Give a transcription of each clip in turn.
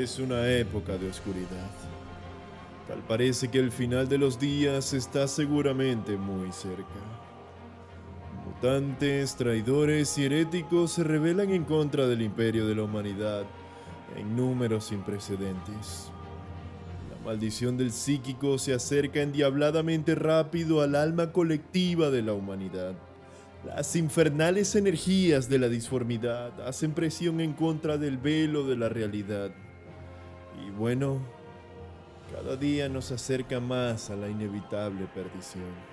Es una época de oscuridad. Tal parece que el final de los días está seguramente muy cerca. Mutantes, traidores y heréticos se rebelan en contra del imperio de la humanidad en números sin precedentes. La maldición del psíquico se acerca endiabladamente rápido al alma colectiva de la humanidad. Las infernales energías de la disformidad hacen presión en contra del velo de la realidad. Y bueno, cada día nos acerca más a la inevitable perdición.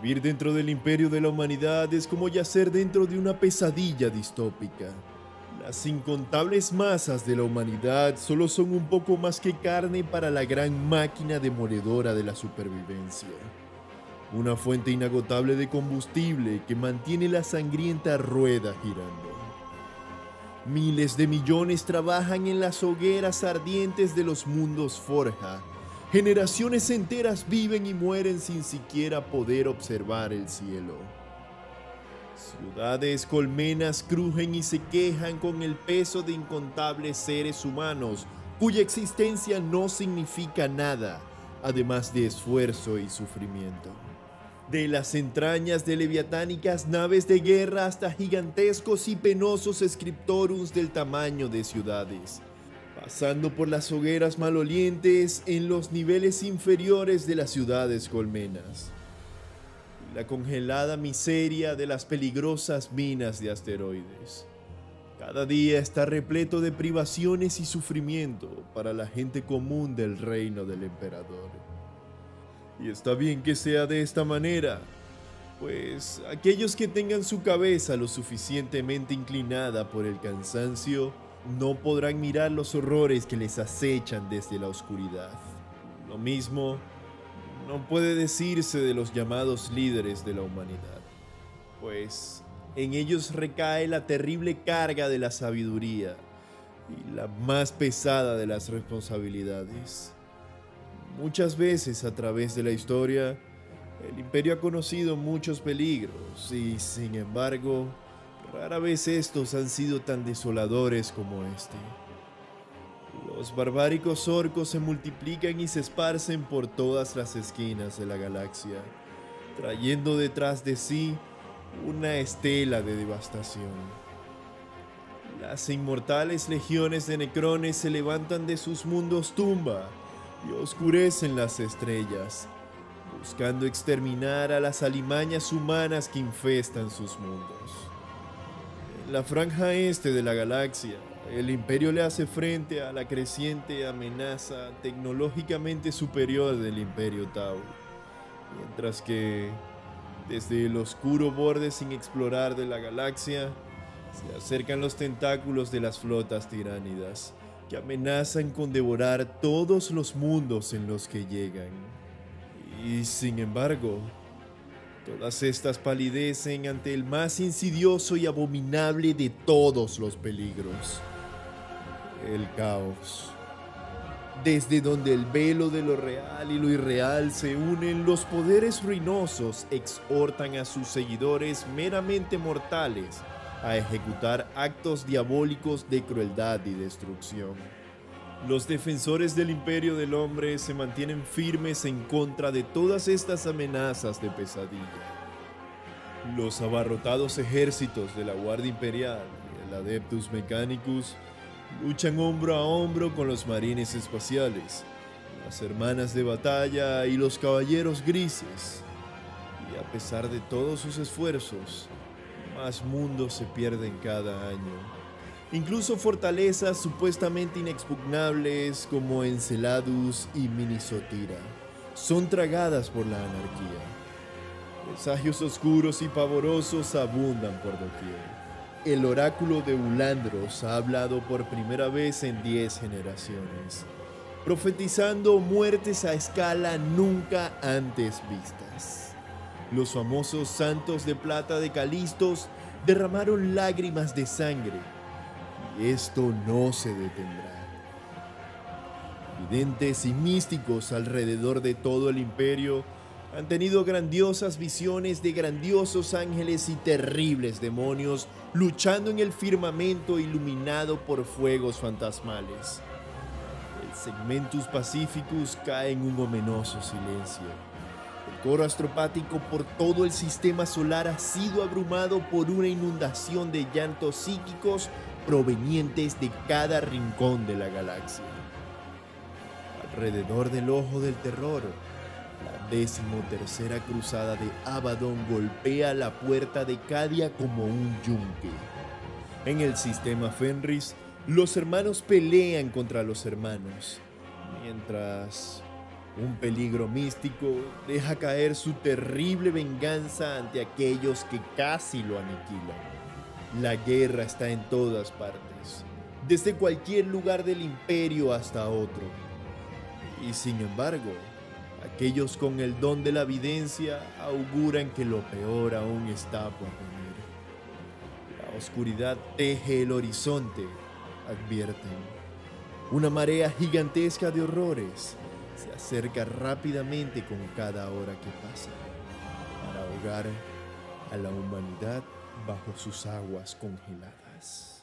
Vivir dentro del imperio de la humanidad es como yacer dentro de una pesadilla distópica. Las incontables masas de la humanidad solo son un poco más que carne para la gran máquina demoledora de la supervivencia. Una fuente inagotable de combustible que mantiene la sangrienta rueda girando. Miles de millones trabajan en las hogueras ardientes de los mundos forja. Generaciones enteras viven y mueren sin siquiera poder observar el cielo. Ciudades colmenas crujen y se quejan con el peso de incontables seres humanos cuya existencia no significa nada, además de esfuerzo y sufrimiento. De las entrañas de leviatánicas naves de guerra hasta gigantescos y penosos scriptorums del tamaño de ciudades, pasando por las hogueras malolientes en los niveles inferiores de las ciudades colmenas, la congelada miseria de las peligrosas minas de asteroides. Cada día está repleto de privaciones y sufrimiento para la gente común del reino del emperador. Y está bien que sea de esta manera, pues aquellos que tengan su cabeza lo suficientemente inclinada por el cansancio no podrán mirar los horrores que les acechan desde la oscuridad. Lo mismo no puede decirse de los llamados líderes de la humanidad, pues en ellos recae la terrible carga de la sabiduría y la más pesada de las responsabilidades. Muchas veces a través de la historia, el imperio ha conocido muchos peligros y, sin embargo, rara vez estos han sido tan desoladores como este. Los barbáricos orcos se multiplican y se esparcen por todas las esquinas de la galaxia, trayendo detrás de sí una estela de devastación. Las inmortales legiones de necrones se levantan de sus mundos tumba y oscurecen las estrellas, buscando exterminar a las alimañas humanas que infestan sus mundos. En la franja este de la galaxia, el imperio le hace frente a la creciente amenaza tecnológicamente superior del imperio Tau, mientras que desde el oscuro borde sin explorar de la galaxia se acercan los tentáculos de las flotas tiránidas que amenazan con devorar todos los mundos en los que llegan. Y sin embargo, todas estas palidecen ante el más insidioso y abominable de todos los peligros, el caos. Desde donde el velo de lo real y lo irreal se unen, los poderes ruinosos exhortan a sus seguidores meramente mortales a ejecutar actos diabólicos de crueldad y destrucción. Los defensores del imperio del hombre se mantienen firmes en contra de todas estas amenazas de pesadilla. Los abarrotados ejércitos de la Guardia Imperial y el Adeptus Mechanicus luchan hombro a hombro con los marines espaciales, las hermanas de batalla y los caballeros grises. Y a pesar de todos sus esfuerzos, más mundos se pierden cada año. Incluso fortalezas supuestamente inexpugnables como Enceladus y Minisotira son tragadas por la anarquía. Presagios oscuros y pavorosos abundan por doquier. El oráculo de Ulandros ha hablado por primera vez en diez generaciones, profetizando muertes a escala nunca antes vistas. Los famosos santos de plata de Calistos derramaron lágrimas de sangre y esto no se detendrá. Videntes y místicos alrededor de todo el imperio Han tenido grandiosas visiones de grandiosos ángeles y terribles demonios luchando en el firmamento iluminado por fuegos fantasmales. El Segmentus Pacificus cae en un ominoso silencio. Coro astropático por todo el sistema solar ha sido abrumado por una inundación de llantos psíquicos provenientes de cada rincón de la galaxia. Alrededor del ojo del terror, la decimotercera cruzada de Abaddon golpea la puerta de Cadia como un yunque. En el sistema Fenris, los hermanos pelean contra los hermanos, mientras un peligro místico deja caer su terrible venganza ante aquellos que casi lo aniquilan. La guerra está en todas partes, desde cualquier lugar del imperio hasta otro. Y sin embargo, aquellos con el don de la evidencia auguran que lo peor aún está por venir. La oscuridad teje el horizonte, advierten. Una marea gigantesca de horrores se acerca rápidamente con cada hora que pasa para ahogar a la humanidad bajo sus aguas congeladas.